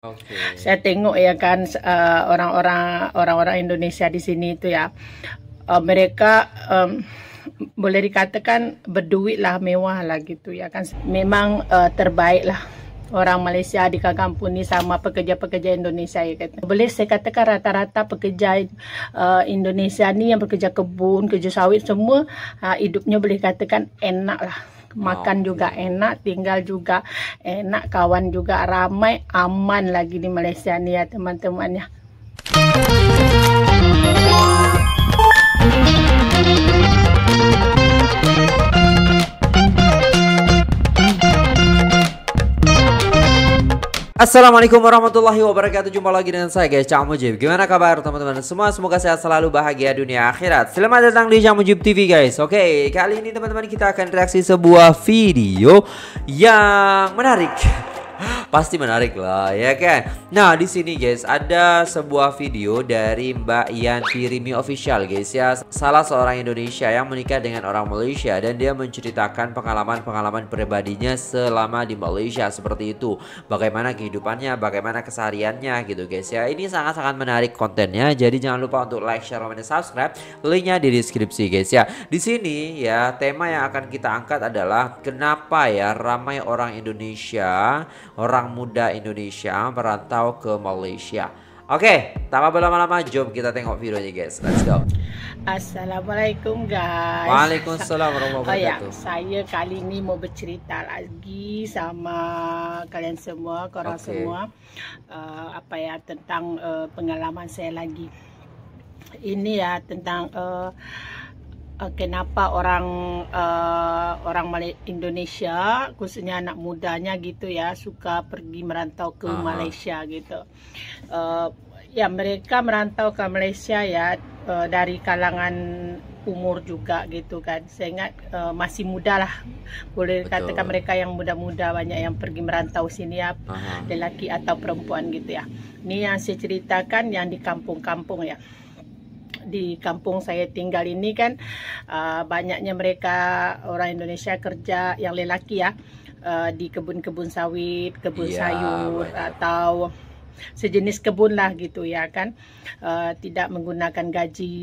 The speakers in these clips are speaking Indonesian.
Oke. Saya tengok ya kan uh, orang-orang orang-orang Indonesia di sini itu ya. Uh, mereka um, boleh dikatakan berduit lah mewah lah gitu ya kan. Memang uh, terbaik lah orang Malaysia di kampung ni sama pekerja-pekerja Indonesia ya kan. Boleh saya katakan rata-rata pekerja uh, Indonesia ni yang bekerja kebun kerja sawit semua uh, hidupnya boleh katakan enak lah makan juga enak, tinggal juga enak, kawan juga ramai, aman lagi di Malaysia ni ya teman-teman ya. Assalamualaikum warahmatullahi wabarakatuh. Jumpa lagi dengan saya guys Cak Mujib. Gimana kabar teman-teman? Semua Semoga sehat selalu bahagia dunia akhirat. Selamat datang di Cak Mujib TV guys. Oke kali ini teman-teman kita akan reaksi sebuah video Yang menarik pasti menarik lah ya kan. Nah di sini guys ada sebuah video dari Mbak Yanti Rimi official guys ya salah seorang Indonesia yang menikah dengan orang Malaysia dan dia menceritakan pengalaman-pengalaman pribadinya selama di Malaysia seperti itu. Bagaimana kehidupannya, bagaimana kesehariannya gitu guys ya. Ini sangat-sangat menarik kontennya. Jadi jangan lupa untuk like, share, komen, dan subscribe. Linknya di deskripsi guys ya. Di sini ya tema yang akan kita angkat adalah kenapa ya ramai orang Indonesia, orang orang muda Indonesia merantau ke Malaysia. Oke, tanpa berlama-lama, jom kita tengok videonya guys. Let's go. Assalamualaikum guys. Waalaikumsalam warahmatullahi wabarakatuh. Oh ya, saya kali ini mau bercerita lagi sama kalian semua, korang okay. semua, uh, apa ya tentang uh, pengalaman saya lagi. Ini ya tentang uh, kenapa orang uh, orang Indonesia khususnya anak mudanya gitu ya suka pergi merantau ke uh Malaysia gitu. Uh, ya mereka merantau ke Malaysia ya uh, dari kalangan umur juga gitu kan. Saya ingat uh, masih muda lah. Boleh dikatakan mereka yang muda-muda banyak yang pergi merantau sini ya, uh lelaki atau perempuan gitu ya. Ini yang saya ceritakan yang di kampung-kampung ya di kampung saya tinggal ini kan uh, banyaknya mereka orang Indonesia kerja yang lelaki ya uh, di kebun-kebun sawit, kebun ya, sayur banyak. atau sejenis kebun lah gitu ya kan uh, tidak menggunakan gaji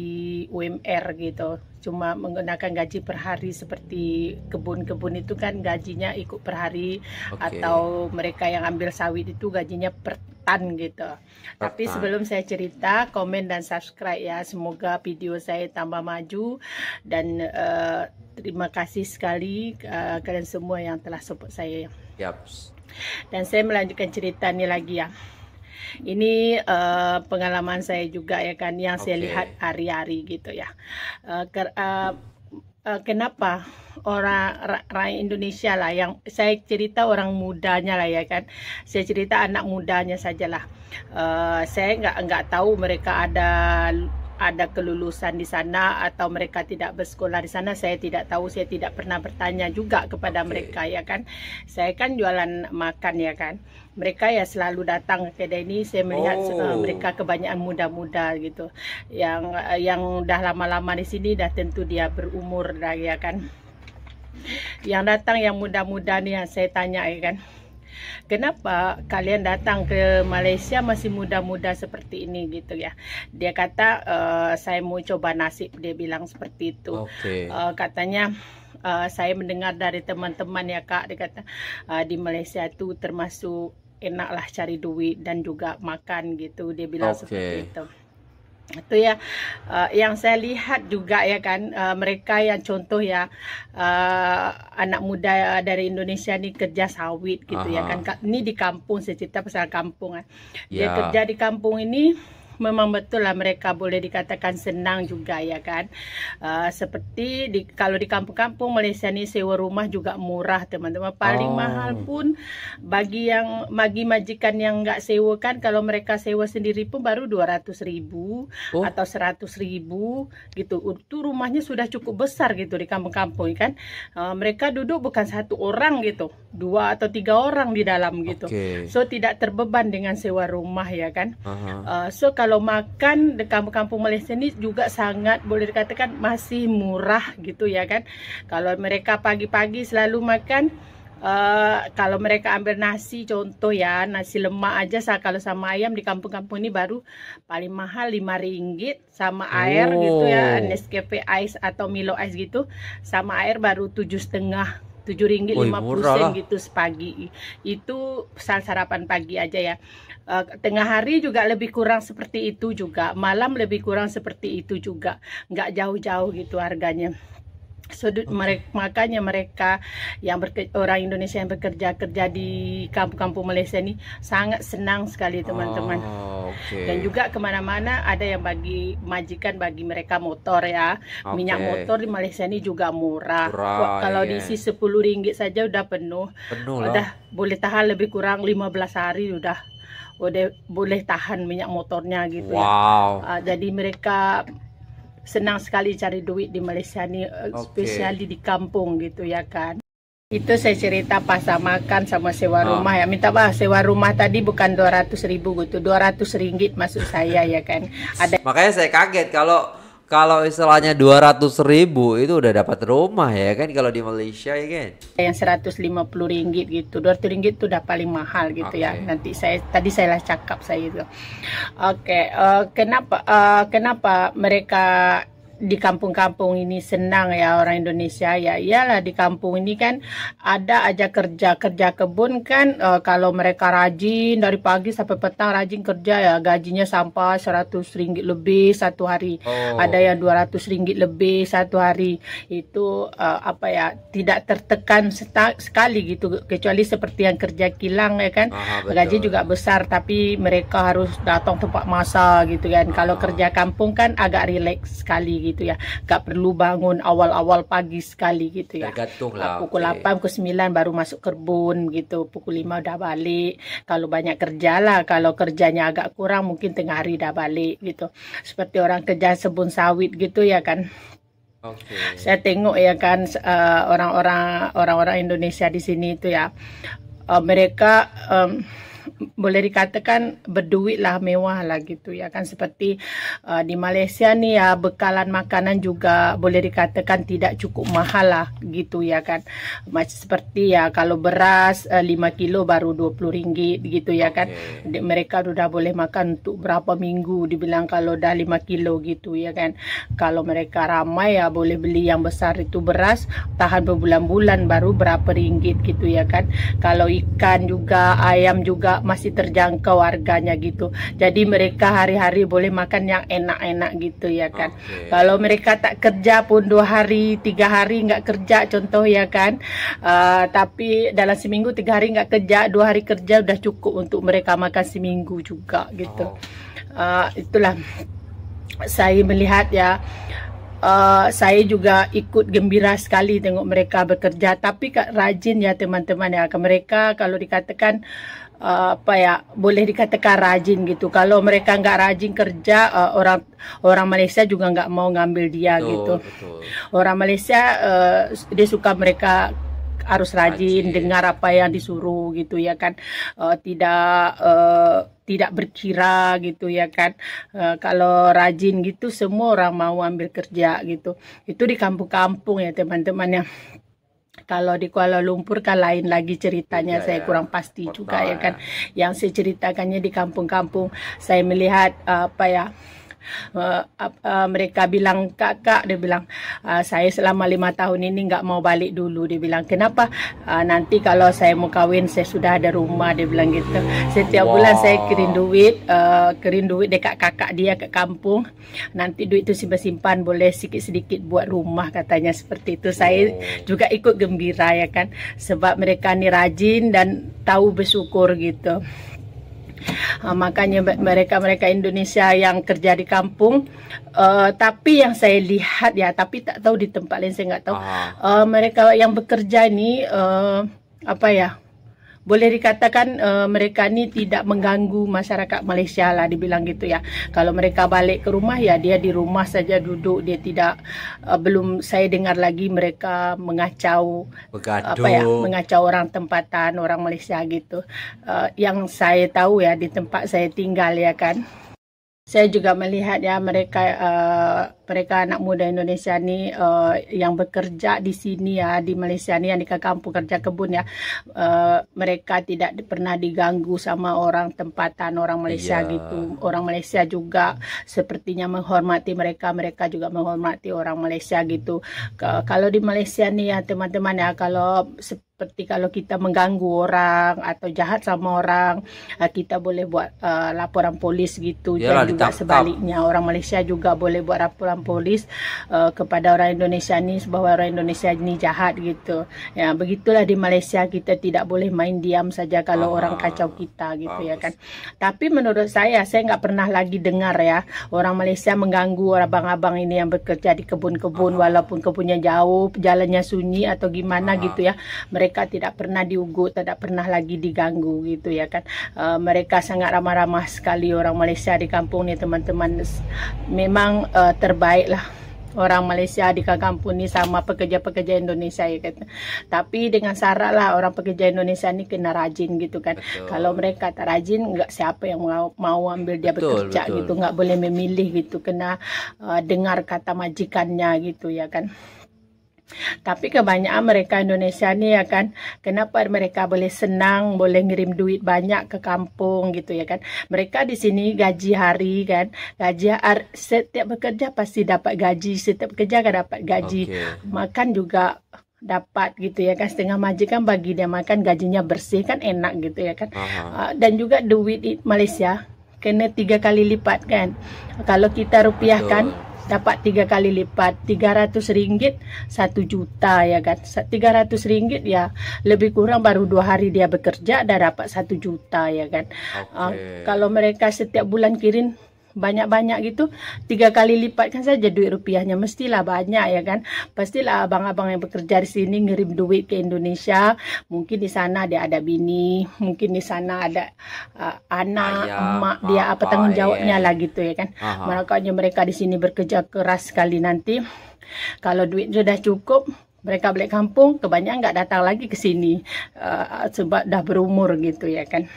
UMR gitu cuma menggunakan gaji per hari seperti kebun-kebun itu kan gajinya ikut per hari okay. atau mereka yang ambil sawit itu gajinya per gitu. Tapi sebelum saya cerita, komen dan subscribe ya. Semoga video saya tambah maju dan uh, terima kasih sekali uh, kalian semua yang telah support saya. Yep. Dan saya melanjutkan cerita ni lagi ya. Ini uh, pengalaman saya juga ya kan yang okay. saya lihat hari-hari gitu ya. Uh, ker, uh, uh, kenapa orang rakyat Indonesia lah yang saya cerita orang mudanya lah ya kan. Saya cerita anak mudanya sajalah. Uh, saya nggak nggak tahu mereka ada ada kelulusan di sana atau mereka tidak bersekolah di sana. Saya tidak tahu saya tidak pernah bertanya juga kepada okay. mereka ya kan. Saya kan jualan makan ya kan. Mereka ya selalu datang ke kedai ini. Saya melihat oh. uh, mereka kebanyakan muda-muda gitu. Yang yang dah lama-lama di sini dah tentu dia berumur dah ya kan yang datang yang muda-muda ni yang saya tanya ya kan? Kenapa kalian datang ke Malaysia masih muda-muda seperti ini gitu ya? Dia kata uh, saya mau coba nasib dia bilang seperti itu. Okay. uh, eh, katanya uh, saya mendengar dari teman-teman ya kak. Dia kata uh, di Malaysia itu termasuk enaklah cari duit dan juga makan gitu. Dia bilang okay. seperti itu itu ya uh, yang saya lihat juga ya kan uh, mereka yang contoh ya uh, anak muda dari Indonesia ni kerja sawit gitu Aha. ya kan ini di kampung saya cerita pasal kampung kan dia ya. kerja di kampung ini memang betul lah mereka boleh dikatakan senang juga ya kan. Uh, seperti di kalau di kampung-kampung Malaysia ni sewa rumah juga murah teman-teman. Paling oh. mahal pun bagi yang bagi majikan yang enggak sewa kan kalau mereka sewa sendiri pun baru 200 ribu oh. atau 100 ribu gitu. Itu rumahnya sudah cukup besar gitu di kampung-kampung kan. Uh, mereka duduk bukan satu orang gitu, dua atau tiga orang di dalam gitu. Okay. So tidak terbeban dengan sewa rumah ya kan. Uh -huh. uh, so kalau kalau makan di kampung-kampung Malaysia ni juga sangat boleh dikatakan masih murah gitu ya kan. Kalau mereka pagi-pagi selalu makan Uh, kalau mereka ambil nasi contoh ya nasi lemak aja kalau sama ayam di kampung-kampung ini baru paling mahal lima ringgit sama air oh. gitu ya oh. Nescafe ice atau Milo ice gitu sama air baru tujuh setengah tujuh ringgit lima puluh sen gitu sepagi. Itu sarapan pagi aja ya. Uh, tengah hari juga lebih kurang seperti itu juga. Malam lebih kurang seperti itu juga. Nggak jauh-jauh gitu harganya sudut mereka makanya mereka yang orang Indonesia yang bekerja kerja di kampung-kampung Malaysia ini sangat senang sekali teman-teman oh, okay. dan juga ke mana-mana ada yang bagi majikan bagi mereka motor ya okay. minyak motor di Malaysia ini juga murah, murah kalau yeah. diisi sepuluh ringgit saja udah penuh, penuh udah boleh tahan lebih kurang 15 hari udah udah boleh tahan minyak motornya gitu ya. wow. ya uh, jadi mereka senang sekali cari duit di Malaysia ni okay. especially di kampung gitu ya kan itu saya cerita pas makan sama sewa ah. rumah ya minta maaf sewa rumah tadi bukan 200 ribu gitu 200 ringgit masuk saya ya kan ada makanya saya kaget kalau kalau istilahnya 200 ribu itu udah dapat rumah ya kan kalau di Malaysia ya kan? Yang 150 ringgit gitu 200 ringgit itu udah paling mahal gitu okay. ya nanti saya tadi saya lah cakap saya itu. Oke okay, uh, eh, kenapa uh, kenapa mereka di kampung-kampung ini senang ya orang Indonesia ya. Iyalah di kampung ini kan ada aja kerja kerja kebun kan. Uh, kalau mereka rajin dari pagi sampai petang rajin kerja ya. Gajinya sampai 100 ringgit lebih satu hari. Oh. ada yang 200 ringgit lebih satu hari. Itu uh, apa ya tidak tertekan sekali gitu. Kecuali seperti yang kerja kilang ya kan. Aha, gaji juga besar tapi mereka harus datang tempat masa gitu kan. Aha. kalau kerja kampung kan agak rileks sekali gitu ya. Gak perlu bangun awal-awal pagi sekali gitu ya. Tergantung lah pukul okay. 8 pukul 9 baru masuk kebun gitu. Pukul 5 udah balik. Kalau banyak kerja lah kalau kerjanya agak kurang mungkin tengah hari udah balik gitu. Seperti orang kerja sebun sawit gitu ya kan. Okay. Saya tengok ya kan uh, orang-orang uh, orang-orang Indonesia di sini itu ya. Uh, mereka um, boleh dikatakan berduit lah mewah lah gitu ya kan. Seperti uh, di Malaysia nih ya bekalan makanan juga boleh dikatakan tidak cukup mahal lah gitu ya kan. Macam seperti ya kalau beras uh, 5 kilo baru 20 ringgit gitu ya kan. Okay. mereka sudah boleh makan untuk berapa minggu dibilang kalau dah 5 kilo gitu ya kan. Kalau mereka ramai ya boleh beli yang besar itu beras tahan berbulan-bulan baru berapa ringgit gitu ya kan. Kalau ikan juga ayam juga masih terjangkau harganya gitu. Jadi mereka hari-hari boleh makan yang enak-enak gitu ya kan. Okay. Kalau mereka tak kerja pun dua hari, tiga hari nggak kerja contoh ya kan. Uh, tapi dalam seminggu tiga hari nggak kerja, dua hari kerja udah cukup untuk mereka makan seminggu juga gitu. Oh. Uh, itulah saya melihat ya uh, saya juga ikut gembira sekali tengok mereka bekerja. Tapi rajin ya teman-teman ya. Ke mereka kalau dikatakan uh, apa ya boleh dikatakan rajin gitu. Kalau mereka nggak rajin kerja uh, orang orang Malaysia juga nggak mau ngambil dia betul, gitu. betul. orang Malaysia uh, dia suka mereka harus rajin, rajin. dengar apa yang disuruh gitu ya kan. Uh, tidak uh, tidak berkira gitu ya kan. Uh, kalau rajin gitu semua orang mau ambil kerja gitu. Itu di kampung-kampung ya teman-teman yang kalau di Kuala Lumpur kan lain lagi ceritanya ya, saya ya. kurang pasti Kota, juga ya kan. ya. yang saya ceritakannya di kampung-kampung saya melihat uh, apa ya uh, uh, mereka bilang kakak dia bilang uh, saya selama lima tahun ini nggak mau balik dulu. Dia bilang kenapa? Uh, nanti kalau saya mau kawin saya sudah ada rumah dia bilang gitu. Setiap wow. bulan saya kirim duit uh, kirim duit dekat kakak dia ke kampung. Nanti duit itu simpan-simpan boleh sedikit-sedikit buat rumah katanya. Seperti itu. Saya juga ikut gembira ya kan? Sebab mereka ni rajin dan tahu bersyukur gitu uh, makanya mereka-mereka Indonesia yang kerja di kampung uh, tapi yang saya lihat ya tapi tak tahu di tempat lain saya nggak tahu. Uh, mereka yang bekerja ini uh, apa ya boleh dikatakan uh, mereka ni tidak mengganggu masyarakat Malaysia lah dibilang gitu ya. Kalau mereka balik ke rumah ya dia di rumah saja duduk dia tidak uh, belum saya dengar lagi mereka mengacau Begaduh. apa ya mengacau orang tempatan orang Malaysia gitu. Uh, yang saya tahu ya di tempat saya tinggal ya kan saya juga melihat ya mereka uh, mereka anak muda Indonesia ni uh, yang bekerja di sini ya di Malaysia ni yang di kampung kerja kebun ya uh, mereka tidak pernah diganggu sama orang tempatan orang Malaysia yeah. gitu orang Malaysia juga sepertinya menghormati mereka mereka juga menghormati orang Malaysia gitu kalau di Malaysia ni ya teman-teman ya kalau seperti kalau kita mengganggu orang atau jahat sama orang uh, kita boleh buat uh, laporan polis gitu. Yalah, dan juga sebaliknya orang Malaysia juga boleh buat laporan polis uh, kepada orang Indonesia ni bahwa orang Indonesia ni jahat gitu. Ya begitulah di Malaysia kita tidak boleh main diam saja kalau orang kacau kita gitu Bagus. ya kan. tapi menurut saya saya nggak pernah lagi dengar ya orang Malaysia mengganggu orang abang-abang ini yang bekerja di kebun-kebun walaupun kebunnya jauh jalannya sunyi atau gimana Aha. gitu ya. Mereka mereka tidak pernah diugut, tidak pernah lagi diganggu gitu ya kan. Uh, mereka sangat ramah-ramah sekali orang Malaysia di kampung ni teman-teman. Memang uh, terbaik lah orang Malaysia di kampung ni sama pekerja-pekerja Indonesia ya kan. Tapi dengan syarat lah orang pekerja Indonesia ni kena rajin gitu kan. Betul. Kalau mereka tak rajin, enggak siapa yang mau, mau ambil dia betul, bekerja betul. gitu, enggak boleh memilih gitu, kena uh, dengar kata majikannya gitu ya kan. Tapi kebanyakan mereka Indonesia ni ya kan, kenapa mereka boleh senang, boleh ngirim duit banyak ke kampung gitu ya kan. Mereka di sini gaji hari kan, gaji hari, setiap bekerja pasti dapat gaji, setiap bekerja kan dapat gaji. Okay. Makan juga dapat gitu ya kan setengah majikan bagi dia makan gajinya bersih kan enak gitu ya kan uh, dan juga duit Malaysia kena tiga kali lipat kan kalau kita rupiahkan Betul dapat tiga kali lipat tiga ratus ringgit satu juta ya kan tiga ratus ringgit ya lebih kurang baru dua hari dia bekerja dah dapat satu juta ya kan okay. uh, kalau mereka setiap bulan kirim banyak-banyak gitu tiga kali lipatkan saja duit rupiahnya. Mestilah banyak ya kan? Pastilah abang-abang yang bekerja di sini ngirim duit ke Indonesia. Mungkin di sana dia ada bini mungkin di sana ada uh, anak Ayah, emak dia apa tanggung jawabnya ya. lah gitu ya kan? Makanya mereka di sini bekerja keras sekali nanti. Kalau duit sudah cukup mereka balik kampung kebanyakan nggak datang lagi ke sini uh, sebab dah berumur gitu ya kan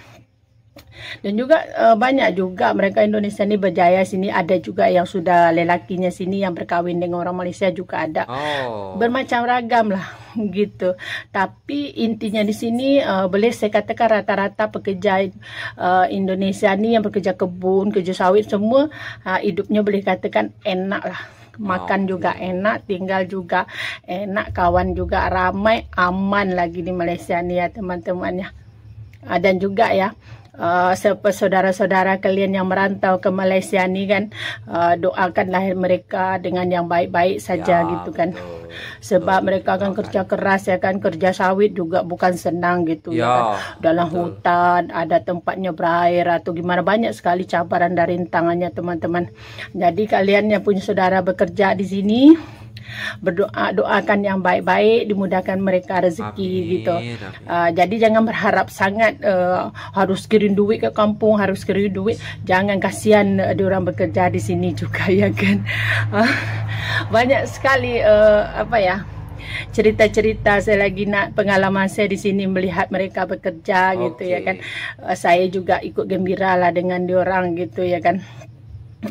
dan juga uh, banyak juga mereka Indonesia ni berjaya sini ada juga yang sudah lelakinya sini yang berkahwin dengan orang Malaysia juga ada. Oh. Bermacam ragam lah gitu. Tapi intinya di sini uh, boleh saya katakan rata-rata pekerja uh, Indonesia ni yang bekerja kebun, kerja sawit semua uh, hidupnya boleh katakan enak lah makan juga enak, tinggal juga enak, kawan juga ramai, aman lagi di Malaysia ni ya teman-teman ya. Dan juga ya, uh, saudara-saudara kalian yang merantau ke Malaysia ni kan uh, doakanlah mereka dengan yang baik-baik saja ya, gitu kan betul. sebab betul, mereka akan kerja keras ya kan kerja sawit juga bukan senang gitu ya, ya kan? dalam betul. hutan ada tempatnya berair atau gimana banyak sekali cabaran dari rintangannya teman-teman jadi kalian yang punya saudara bekerja di sini berdoa doakan yang baik-baik dimudahkan mereka rezeki amin, gitu. amin. Uh, jadi jangan berharap sangat uh, harus kirim duit ke kampung harus kirim duit. Jangan kasihan uh, orang bekerja di sini juga ya kan? Uh, banyak sekali uh, apa ya cerita-cerita saya lagi nak pengalaman saya di sini melihat mereka bekerja okay. gitu ya kan? Uh, saya juga ikut gembira lah dengan diorang gitu ya kan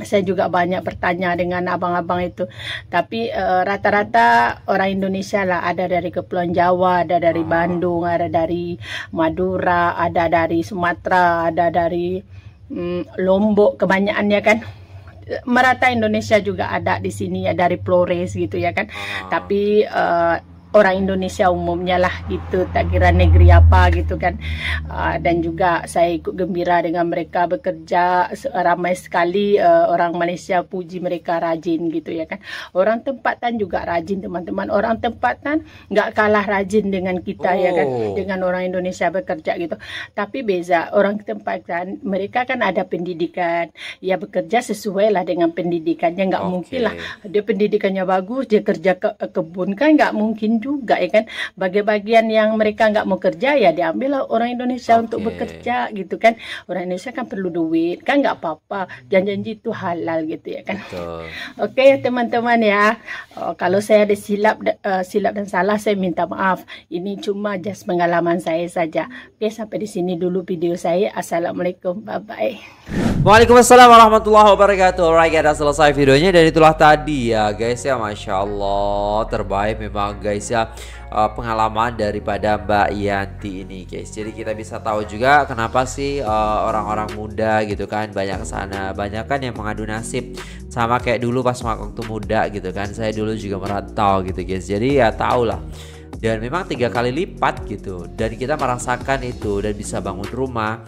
saya juga banyak bertanya dengan abang-abang itu. Tapi eh, rata-rata uh, orang Indonesia lah ada dari Kepulauan Jawa, ada dari ah. Bandung, ada dari Madura, ada dari Sumatera, ada dari um, Lombok kebanyakannya kan. Merata Indonesia juga ada di sini ya dari Flores gitu ya kan. Uh. Tapi uh, orang Indonesia umumnya lah gitu tak kira negeri apa gitu kan uh, dan juga saya ikut gembira dengan mereka bekerja ramai sekali uh, orang Malaysia puji mereka rajin gitu ya kan orang tempatan juga rajin teman-teman orang tempatan nggak kalah rajin dengan kita oh. ya kan oh. dengan orang Indonesia bekerja gitu tapi beza orang tempatan mereka kan ada pendidikan ya bekerja sesuai lah dengan pendidikannya nggak okay. mungkin lah dia pendidikannya bagus dia kerja ke kebun kan nggak mungkin lain juga ya kan? Bagian-bagian yang mereka nggak mau kerja ya diambil orang Indonesia okay. untuk bekerja gitu kan? Orang Indonesia kan perlu duit kan nggak apa-apa. Janji-janji itu halal gitu ya kan? Oke okay, teman-teman ya. Oh, kalau saya ada silap uh, silap dan salah saya minta maaf. Ini cuma just pengalaman saya saja. Oke okay, sampai di sini dulu video saya. Assalamualaikum. Bye bye Waalaikumsalam warahmatullahi wabarakatuh. Alright kita selesai videonya. Dan itulah tadi ya guys ya Masya Allah. Terbaik memang guys ya uh, Pengalaman daripada Mbak Yanti ini guys. Jadi kita bisa tahu juga kenapa sih uh, orang-orang muda gitu kan Banyak ke sana. Banyak kan yang mengadu nasib Sama kayak dulu pas waktu muda gitu kan. Saya dulu juga merantau gitu guys. Jadi ya tau lah dan memang tiga kali lipat gitu. Dan kita merasakan itu dan bisa bangun rumah.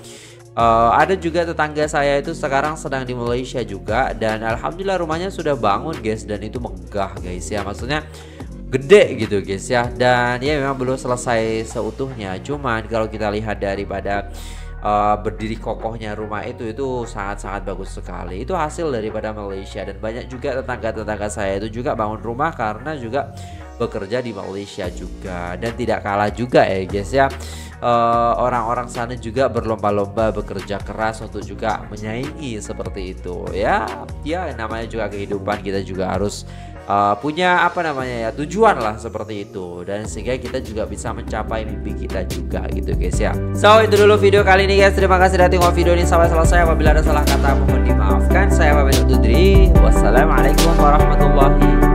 Uh, ada juga tetangga saya itu sekarang sedang di Malaysia juga. Dan alhamdulillah rumahnya sudah bangun guys. Dan itu megah guys ya. Maksudnya gede gitu guys ya. Dan ya memang belum selesai seutuhnya. Cuman kalau kita lihat daripada uh, berdiri kokohnya rumah itu itu sangat-sangat bagus sekali. Itu hasil daripada Malaysia. Dan banyak juga tetangga-tetangga saya itu juga bangun rumah karena juga bekerja di Malaysia juga. Dan tidak kalah juga ya guys ya. Eh, orang-orang uh, sana juga berlomba-lomba bekerja keras untuk juga menyaingi seperti itu ya. Ya namanya juga kehidupan. Kita juga harus uh, punya apa namanya ya tujuan lah seperti itu. Dan sehingga kita juga bisa mencapai mimpi kita juga gitu guys ya. So itu dulu video kali ini guys. Terima kasih sudah tengok video ini sampai selesai. Apabila ada salah kata mohon dimaafkan. Saya pamit undur wassalamualaikum warahmatullahi wabarakatuh